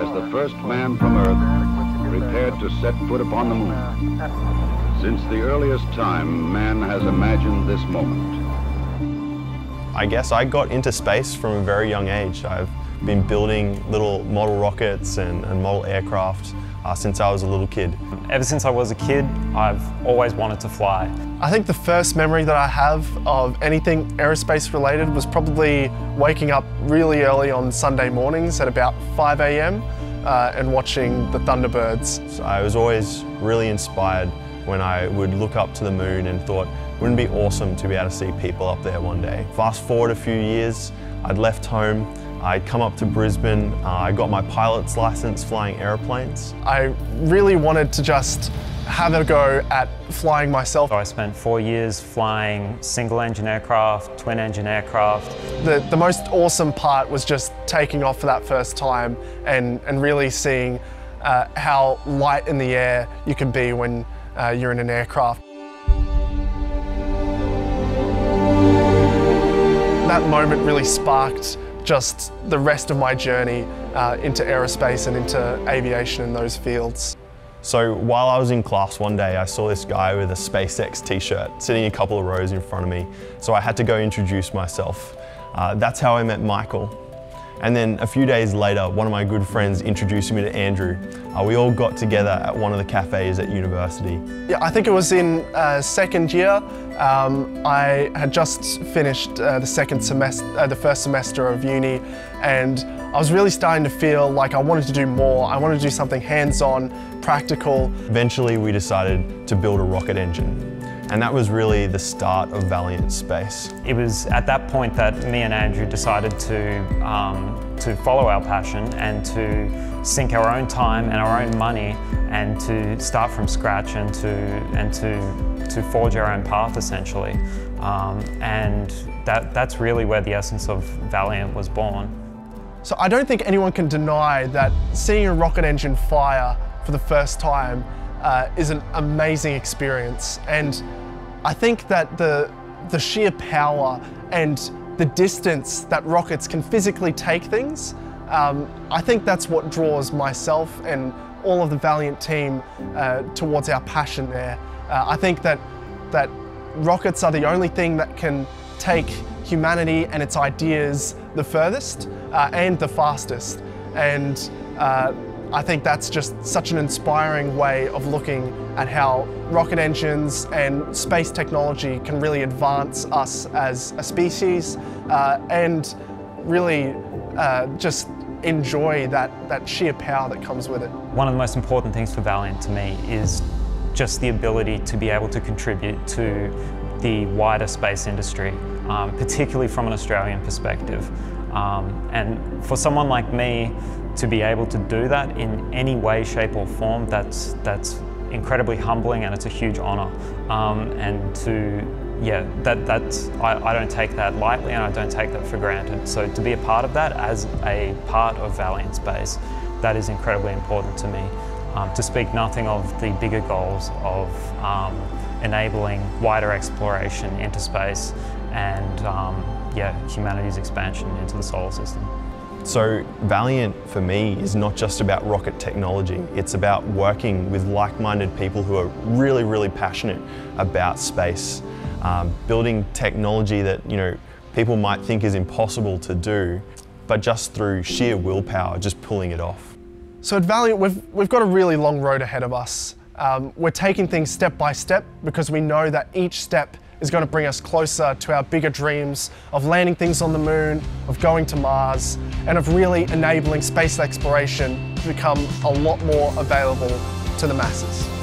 as the first man from Earth prepared to set foot upon the moon. Since the earliest time, man has imagined this moment. I guess I got into space from a very young age. I've been building little model rockets and, and model aircraft uh, since I was a little kid. Ever since I was a kid, I've always wanted to fly. I think the first memory that I have of anything aerospace related was probably waking up really early on Sunday mornings at about 5 a.m. Uh, and watching the Thunderbirds. So I was always really inspired when I would look up to the moon and thought, wouldn't it be awesome to be able to see people up there one day? Fast forward a few years, I'd left home, I'd come up to Brisbane, uh, I got my pilot's license flying aeroplanes. I really wanted to just have a go at flying myself. So I spent four years flying single engine aircraft, twin engine aircraft. The, the most awesome part was just taking off for that first time and, and really seeing uh, how light in the air you can be when uh, you're in an aircraft. That moment really sparked just the rest of my journey uh, into aerospace and into aviation in those fields. So while I was in class one day, I saw this guy with a SpaceX t-shirt sitting a couple of rows in front of me. So I had to go introduce myself. Uh, that's how I met Michael. And then a few days later, one of my good friends introduced me to Andrew. Uh, we all got together at one of the cafes at university. Yeah, I think it was in uh, second year. Um, I had just finished uh, the second semester, uh, the first semester of uni, and I was really starting to feel like I wanted to do more. I wanted to do something hands-on, practical. Eventually, we decided to build a rocket engine. And that was really the start of Valiant Space. It was at that point that me and Andrew decided to, um, to follow our passion and to sink our own time and our own money and to start from scratch and to, and to, to forge our own path essentially. Um, and that, that's really where the essence of Valiant was born. So I don't think anyone can deny that seeing a rocket engine fire for the first time uh, is an amazing experience. And I think that the, the sheer power and the distance that rockets can physically take things, um, I think that's what draws myself and all of the Valiant team uh, towards our passion there. Uh, I think that, that rockets are the only thing that can take humanity and its ideas the furthest uh, and the fastest. And uh, I think that's just such an inspiring way of looking at how rocket engines and space technology can really advance us as a species uh, and really uh, just enjoy that, that sheer power that comes with it. One of the most important things for Valiant to me is just the ability to be able to contribute to the wider space industry, um, particularly from an Australian perspective. Um, and for someone like me to be able to do that in any way, shape or form, that's, that's incredibly humbling and it's a huge honour. Um, and to, yeah, that, that's, I, I don't take that lightly and I don't take that for granted. So to be a part of that as a part of Valiant Space, that is incredibly important to me. Um, to speak nothing of the bigger goals of um, enabling wider exploration into space and um, yeah, humanity's expansion into the solar system. So Valiant for me is not just about rocket technology, it's about working with like-minded people who are really, really passionate about space, um, building technology that you know people might think is impossible to do, but just through sheer willpower, just pulling it off. So at Valiant, we've, we've got a really long road ahead of us. Um, we're taking things step by step because we know that each step is going to bring us closer to our bigger dreams of landing things on the moon, of going to Mars, and of really enabling space exploration to become a lot more available to the masses.